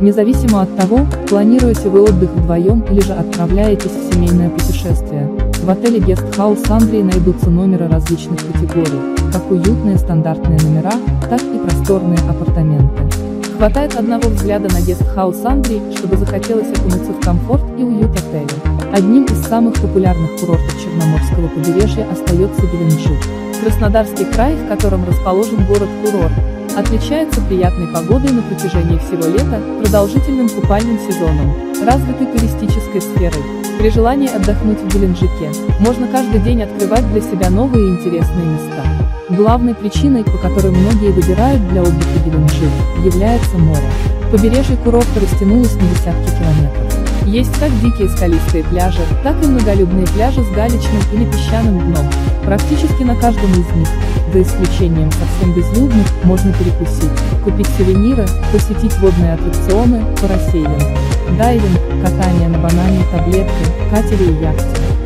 Независимо от того, планируете вы отдых вдвоем или же отправляетесь в семейное путешествие, в отеле Guest House Андрей найдутся номеры различных категорий, как уютные стандартные номера, так и просторные апартаменты. Хватает одного взгляда на Guest House Андрей, чтобы захотелось окунуться в комфорт и уют отеля. Одним из самых популярных курортов Черноморского побережья остается Геленджик. Краснодарский край, в котором расположен город-курорт, отличается приятной погодой на протяжении всего лета, продолжительным купальным сезоном, развитой туристической сферой. При желании отдохнуть в Геленджике, можно каждый день открывать для себя новые интересные места. Главной причиной, по которой многие выбирают для отдыха Геленджик, является море. Побережье курорта растянулось на десятки километров. Есть как дикие скалистые пляжи, так и многолюдные пляжи с галечным или песчаным дном. Практически на каждом из них, за исключением совсем безлюдных, можно перекусить, купить сувениры, посетить водные аттракционы, парасейлинг, дайвинг, катание на банане, таблетки, катере и яхте.